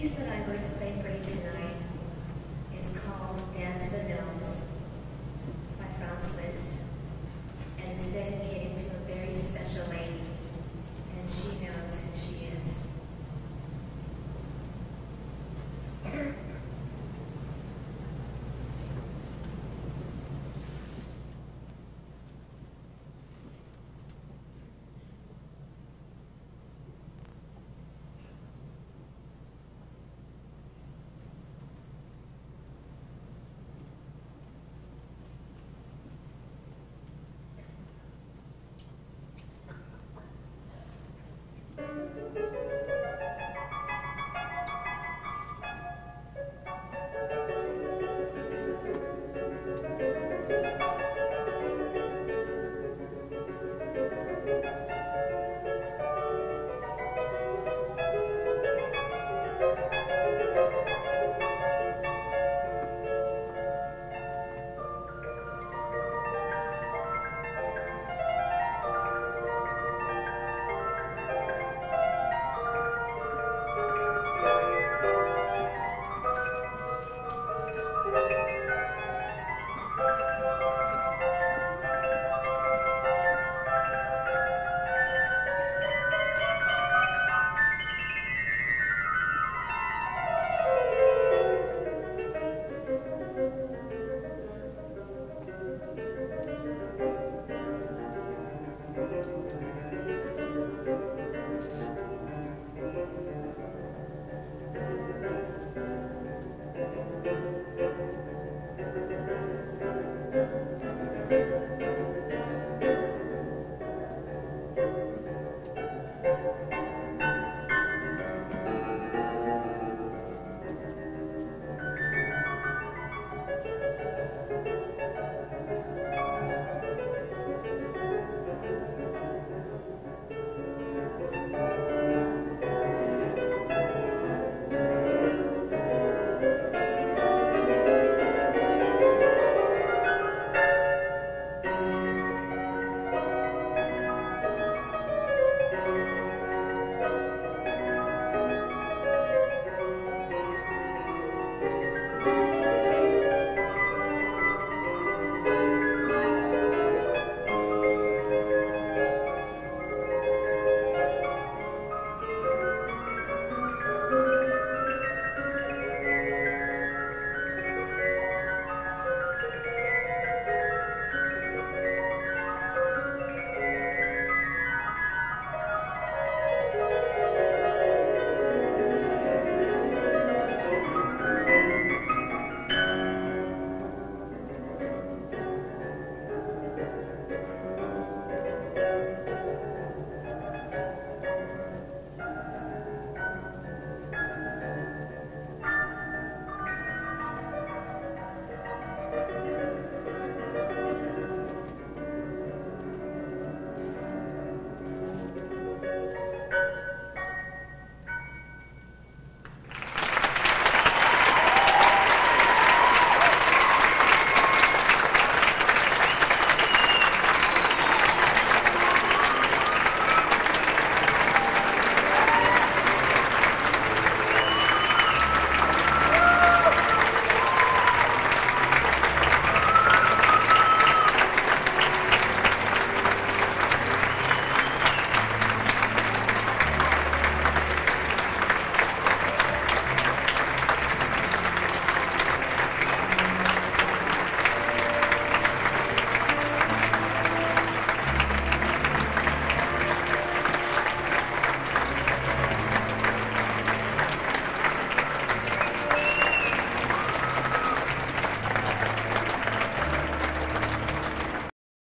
piece that I'm going to play for you tonight is called Dance the Gnomes by Franz Liszt,